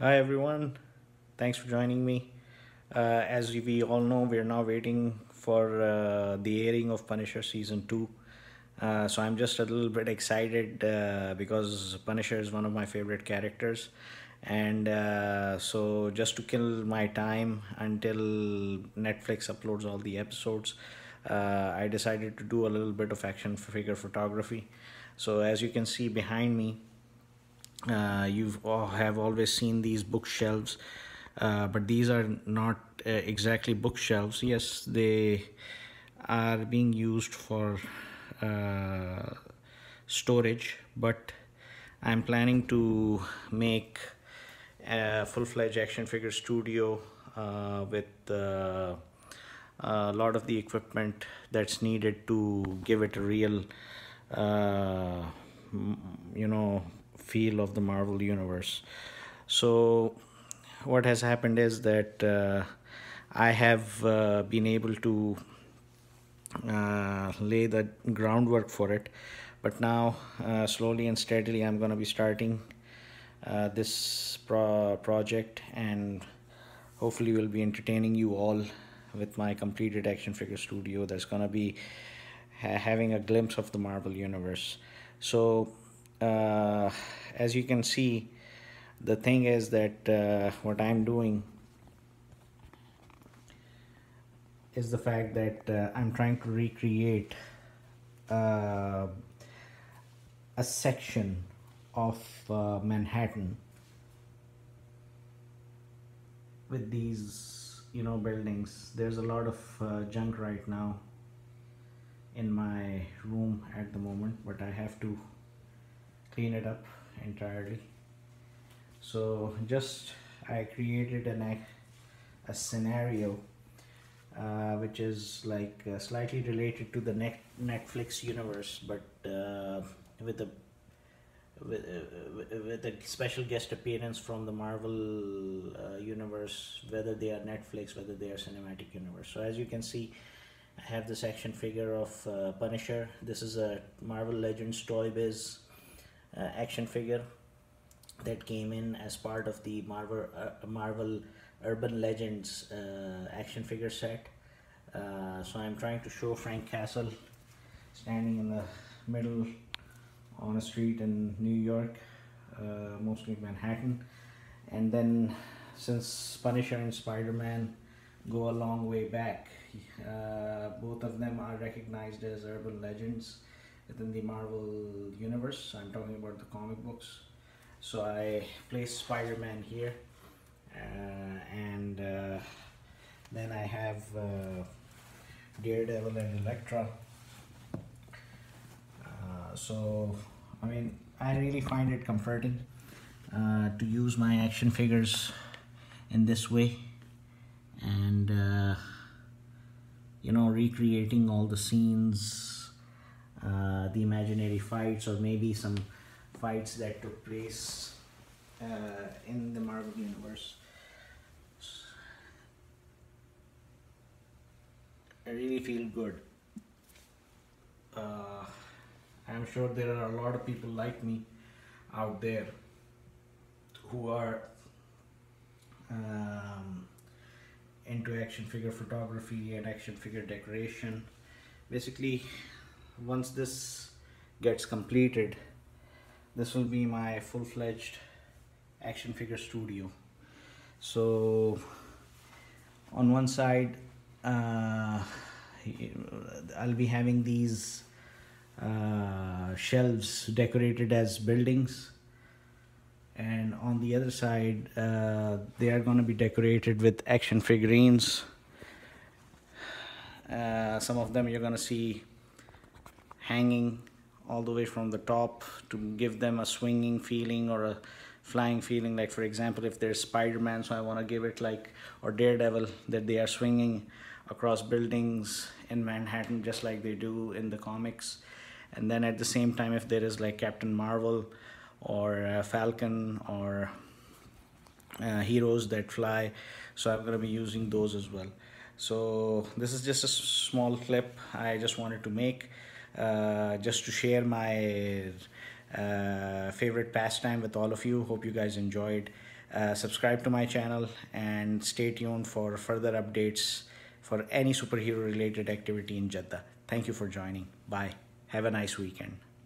Hi everyone, thanks for joining me. Uh, as we all know, we're now waiting for uh, the airing of Punisher season 2. Uh, so I'm just a little bit excited uh, because Punisher is one of my favorite characters. And uh, so, just to kill my time until Netflix uploads all the episodes, uh, I decided to do a little bit of action figure photography. So, as you can see behind me, uh, you have always seen these bookshelves uh, but these are not uh, exactly bookshelves. Yes they are being used for uh, storage but i'm planning to make a full-fledged action figure studio uh, with uh, a lot of the equipment that's needed to give it a real you know feel of the Marvel universe. So, what has happened is that uh, I have uh, been able to uh, lay the groundwork for it, but now uh, slowly and steadily I'm going to be starting uh, this pro project and hopefully we'll be entertaining you all with my completed action figure studio that's going to be ha having a glimpse of the Marvel universe. So uh, as you can see the thing is that uh, what I'm doing is the fact that uh, I'm trying to recreate uh, a section of uh, Manhattan with these you know buildings. There's a lot of uh, junk right now in my room at the moment but I have to clean it up entirely. So just I created an a scenario uh, which is like uh, slightly related to the net Netflix universe but uh, with a with, uh, with a special guest appearance from the Marvel uh, universe whether they are Netflix whether they are cinematic universe. So as you can see I have this action figure of uh, Punisher. This is a Marvel Legends Toy Biz action figure that came in as part of the Marvel uh, Marvel Urban Legends uh, action figure set. so I'm trying to show Frank Castle standing in the middle on a street in New York, mostly Manhattan, and then since Punisher and Spider-Man go a long way back. Uh, both of them are recognized as urban legends within the Marvel universe. I'm talking about the comic books. So I place Spider-Man here uh, and uh, then I have uh, Daredevil and Elektra. So I mean I really find it comforting uh, to use my action figures in this way and uh, you know recreating all the scenes the imaginary fights or maybe some fights that took place uh, in the Marvel Universe. I really feel good. Uh, I'm sure there are a lot of people like me out there who are um, into action figure photography and action figure decoration. Basically, once this gets completed this will be my full-fledged action figure studio. So on one side uh, I'll be having these uh, shelves decorated as buildings. And on the other side uh, they are going to be decorated with action figurines. Uh, some of them you're going to see hanging all the way from the top to give them a swinging feeling or a flying feeling. Like for example if there's spider-man so i want to give it like or daredevil that they are swinging across buildings in manhattan just like they do in the comics. And then at the same time if there is like captain marvel or uh, falcon or uh, heroes that fly so i'm going to be using those as well. So this is just a small clip i just wanted to make uh, just to share my uh, favorite pastime with all of you. Hope you guys enjoyed Uh, subscribe to my channel and stay tuned for further updates for any superhero related activity in Jeddah. Thank you for joining. Bye. Have a nice weekend.